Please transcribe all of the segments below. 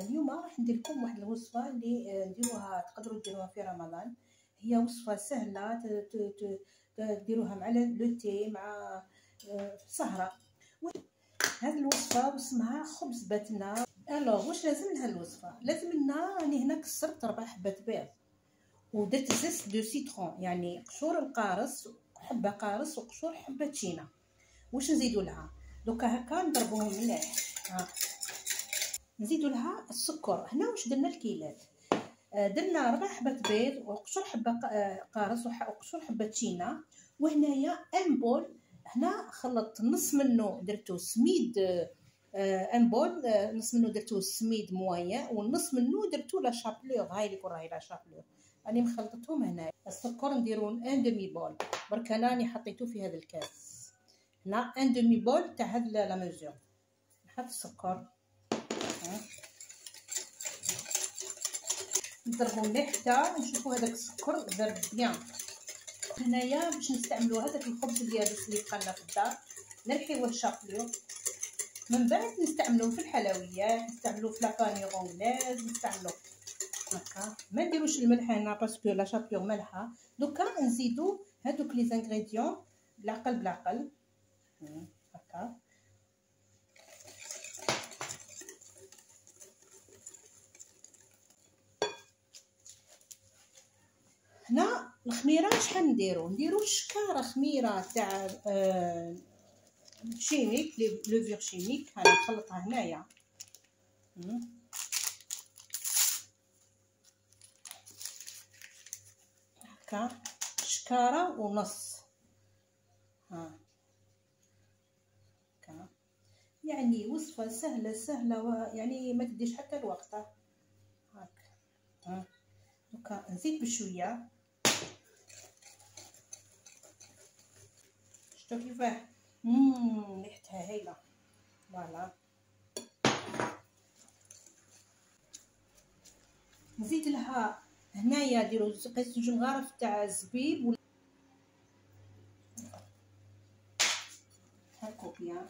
اليوم راح ندير لكم واحد الوصفة اللي نديروها تقدروا ديروها في رمضان. هي وصفة سهلة ديروها مع le thé مع سهرة. هذه الوصفة واسمها خبز باتنا. alors واش لازم لها الوصفة؟ لازم لنا راني هنا كسرت ربع حبات بيض. ودرت zeste de citron يعني قشور القارص حبة قارص وقشور حبة تشينا. واش نزيدوا لها؟ دوكا هكا نضربوهم مليح. ها. نزيدوا لها السكر. هنا واش درنا الكيلات؟ درنا ربع حبات بيض وقشور حبة قارص وقشور حبة تشينا وهنايا un bol هنا خلطت نص منه درتو سميد un bol نص منه درتو سميد moyen والنص منه درتو la chapelure. هاي اللي راهي la chapelure. راني مخلطتهم هنا. السكر نديرو un demi bol. برك أنا راني حطيتو في هذا الكاس. هنا un demi bol تاع هاد la mesure. نحط السكر. نضربو مليح حتى نشوفو هذاك السكر ضرب bien. هنايا باش نستعملو هذاك الخبز اليابس اللي بقى لنا في الدار نرحيو ال chapelure من بعد نستعملوه في الحلويات نستعملوه في لاباني غونغلاز نستعملوه. هكا. ما نديروش الملح هنا parce que la chapelure مالحة. دوكا نزيدو هادوك les ingrédients بالعقل بالعقل. هكا. هنا الخميرة شحال نديرو؟ نديرو شكاره خميرة تاع آه chimique levure chimique هاني نخلطها هنايا. هكا شكارة ونص. ها. هكا. يعني وصفة سهلة سهلة يعني ما تديش حتى الوقت. هاك. ها. دوكا نزيد بشوية. شفتوا كيفاه مم ريحتها هايلة. فوالا. نزيد لها هنايا ديروا قيس جوج مغارف تاع الزبيب و... هاكو bien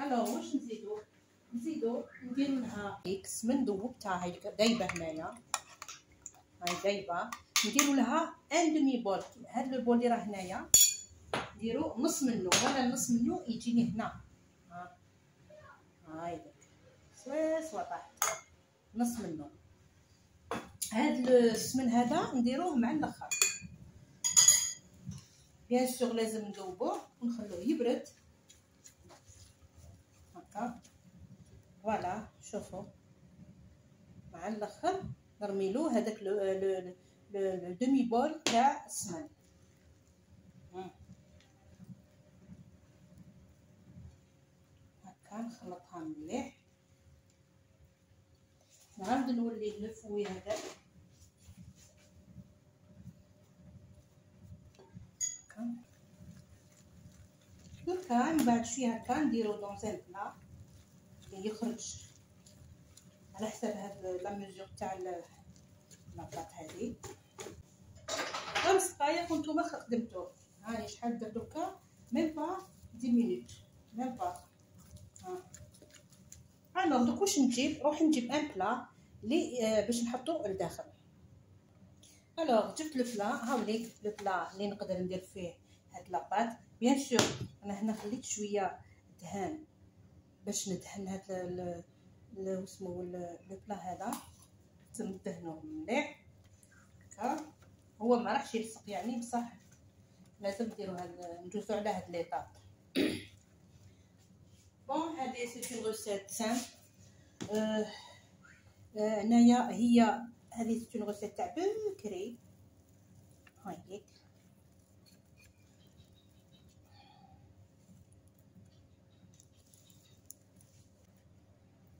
alors واش نزيدو؟ نزيدو نديرو لها السمن مذوب تاع هاي دايبة هنايا. هاي دايبة. نديرو لها un demi bol. هاد le bol اللي راه هنايا نديرو نص منه. وأنا النص منه يجيني هنا. ها. هاي داك. سوا سوا طاحت نص منه. هاد السمن هذا نديروه مع الأخر. bien sûr لازم نذوبوه ونخلوه يبرد هكا voilà شوفوا مع الآخر نرميلو هذاك le demi bol تاع السمن هكا نخلطها مليح. نعاود نوليه نفوي هذا. هكا. من بعد شوية هكا نديرو دون ان بلا يخرج على حساب هاد لا ميزور تاع لاطاط هادي. خمس دقايق وانتوما خدمتوه هاني شحال درت دركا même pas dix minutes même pas. ها alors دوك واش نجيب نروح نجيب un plat لي آه باش نحطو لداخل alors جبت le plat هاوليك le plat اللي نقدر ندير فيه هاد la pâte. bien sûr أنا هنا خليت شوية دهان باش ندهن هاد اسمو le plat هذا. ندهنوه مليح. هكا. هو ما راحش يلصق يعني بصح لازم نديرو هاد ندوزو على هاد l'étape. bon هادي c'est une recette simple هنايا هي هذه c'est une recette تاع بكري هايك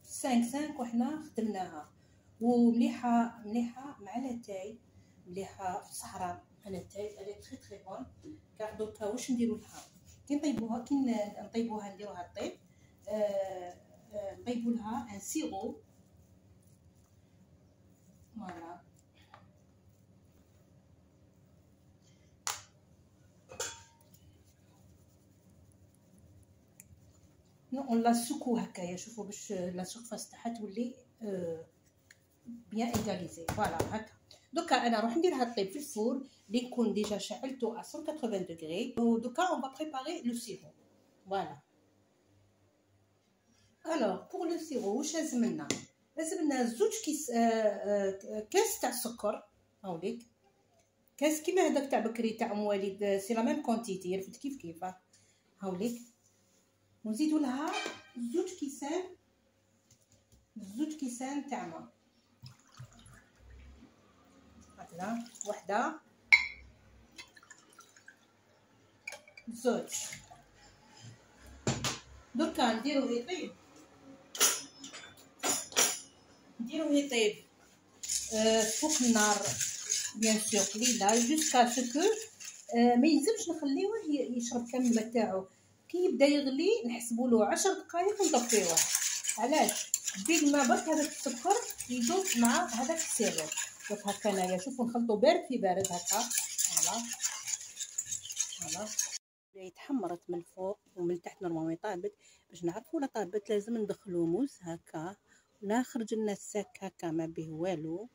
سانك سانك وحنا خدمناها. ومليحه مليحة مع لاتاي مليحه في الصحراء لاتاي elle est très très bonne كاع دوكا واش نديرو لها؟ كي نطيبوها كي نطيبوها نديروها الطيب آه آه نطيبو لها un sirop voilà لا سكو هكايا. شوفوا باش la surface تاعها تولي bien égalisée voilà هكا. دوكا أنا نروح نديرها طيب في ال four اللي يكون déjà شعلته 180 degrés دوكا on va préparer le sirop voilà alors pour le sirop واش لازم لنا لازم لنا زوج كيس كاس تاع السكر هاوليك كاس كيما هذاك تاع بكري تاع ام c'est la même quantité رفد كيف كيف هاوليك ونزيدو لها زوج كيسان زوج كيسان تاع ما هكذا وحدة. زوج. دركا نديرو يطيب نديرو يطيب آه فوق النار bien sûr قليلة jusqu'à ce que آه ما يلزمش نخليوه يشرب كامل تاعو. كي يبدا يغلي نحسبوا له 10 دقائق ونطفيوه. علاش؟ بين ما برك هذاك السكر يذوب مع هذاك ال sirop شوف هكا انايا شوفوا نخلطوا بارد في بارد هكا. voilà. voilà. تحمرت من الفوق ومن تحت normalement طابت باش نعرفوا لا طابت لازم ندخلو موس هكا ولا لنا الساك هكا. ما به والو.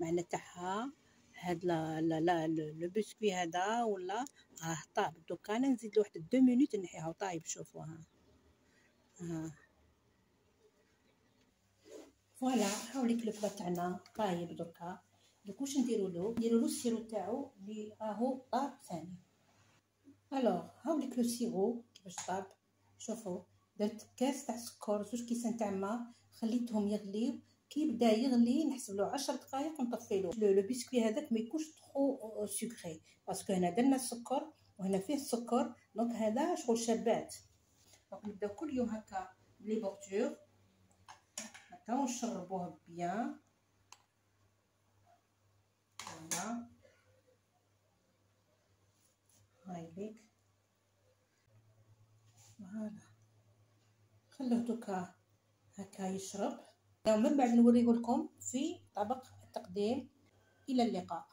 معنى تاعها. هاد لا لا لا le biscuit هذا ولا راه طاب دوكا أنا نزيد واحد deux minutes نحيها طايب شوفوا ها ها voilà هاوليك plat تاعنا طايب دركا دوك واش نديرو له نديرو له ال sirop تاعو لي راهو طاب ثاني alors هاوليك le sirop كيفاش طاب شوفوا درت كاس تاع سكر زوج كيسان تاع ما خليتهم يغليو كي بدا يغلي نحسب له 10 دقائق ونطفي له le biscuit هذاك ما يكونش trop sucré parce que هنا درنا السكر وهنا فيه السكر donc هذا شغل شربات donc نبداو كل يوم هكا لي بورتور هكا ونشربوه bien voilà هاي ليك voilà. خلوه دوكا هكا يشرب. ومن بعد نوريه لكم في طبق التقديم. إلى اللقاء.